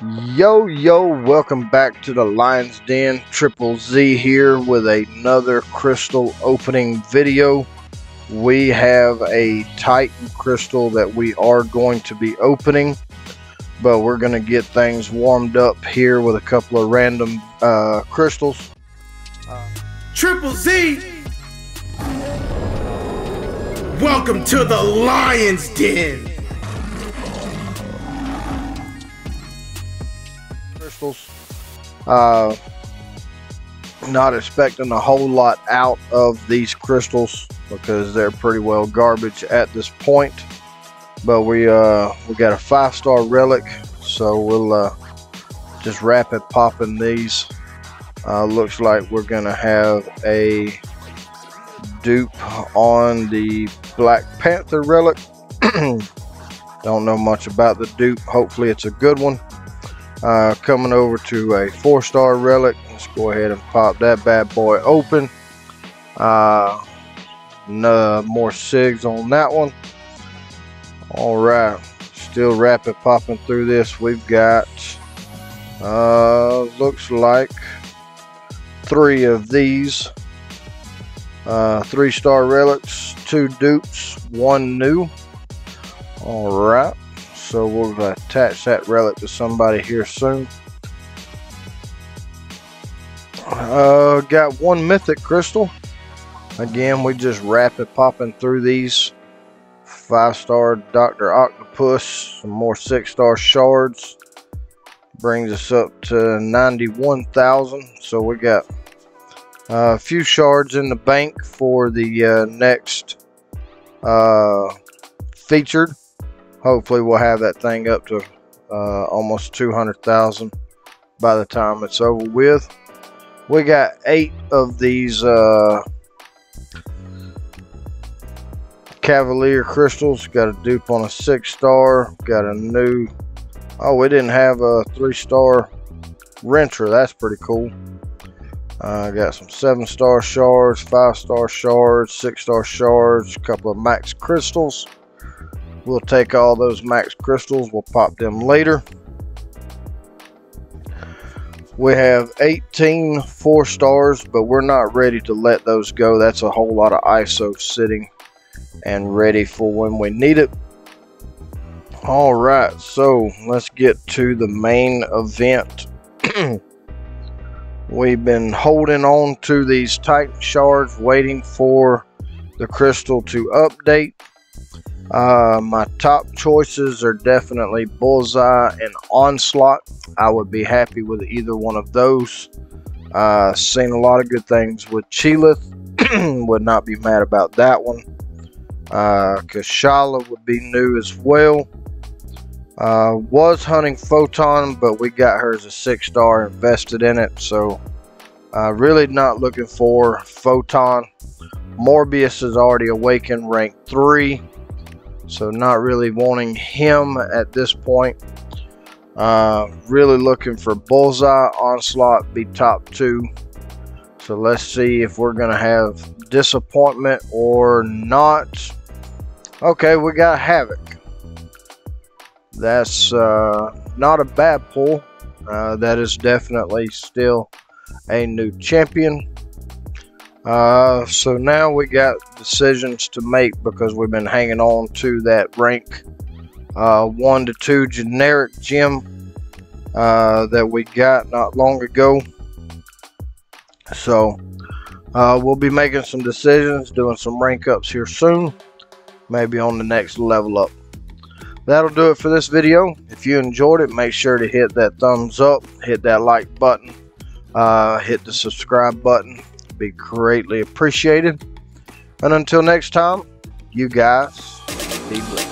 Yo, yo, welcome back to the Lion's Den. Triple Z here with another crystal opening video. We have a Titan crystal that we are going to be opening, but we're going to get things warmed up here with a couple of random uh, crystals. Triple Z! Welcome to the Lion's Den! Crystals. Uh, not expecting a whole lot out of these crystals because they're pretty well garbage at this point. But we uh, we got a five star relic, so we'll uh, just rapid popping these. Uh, looks like we're gonna have a dupe on the Black Panther relic. Don't know much about the dupe. Hopefully, it's a good one. Uh, coming over to a four star relic. Let's go ahead and pop that bad boy open. Uh, no more SIGs on that one. All right, still rapid popping through this. We've got, uh, looks like three of these. Uh, three star relics, two dupes, one new. All right so we'll attach that relic to somebody here soon. Uh, got one mythic crystal. Again, we just rapid popping through these. Five star Dr. Octopus, some more six star shards. Brings us up to 91,000. So we got uh, a few shards in the bank for the uh, next uh, featured hopefully we'll have that thing up to uh, almost 200,000 by the time it's over with. We got eight of these uh, Cavalier crystals. Got a dupe on a six star. Got a new. Oh, we didn't have a three star renter. That's pretty cool. I uh, got some seven star shards, five star shards, six star shards, a couple of max crystals. We'll take all those max crystals. We'll pop them later. We have 18 four stars, but we're not ready to let those go. That's a whole lot of ISO sitting and ready for when we need it. All right, so let's get to the main event. We've been holding on to these Titan shards, waiting for the crystal to update. Uh, my top choices are definitely Bullseye and Onslaught. I would be happy with either one of those. Uh, seen a lot of good things with Chee'ilth. would not be mad about that one. Uh, Kushala would be new as well. Uh, was hunting Photon, but we got her as a six star, invested in it. So, uh, really not looking for Photon. Morbius is already awakened, rank three. So not really wanting him at this point. Uh, really looking for Bullseye, Onslaught, be top two. So let's see if we're going to have disappointment or not. Okay, we got Havoc. That's uh, not a bad pull. Uh, that is definitely still a new champion. Uh, so now we got decisions to make because we've been hanging on to that rank uh, 1 to 2 generic gem uh, that we got not long ago. So uh, we'll be making some decisions, doing some rank ups here soon, maybe on the next level up. That'll do it for this video. If you enjoyed it, make sure to hit that thumbs up, hit that like button, uh, hit the subscribe button be greatly appreciated. And until next time, you guys be blessed.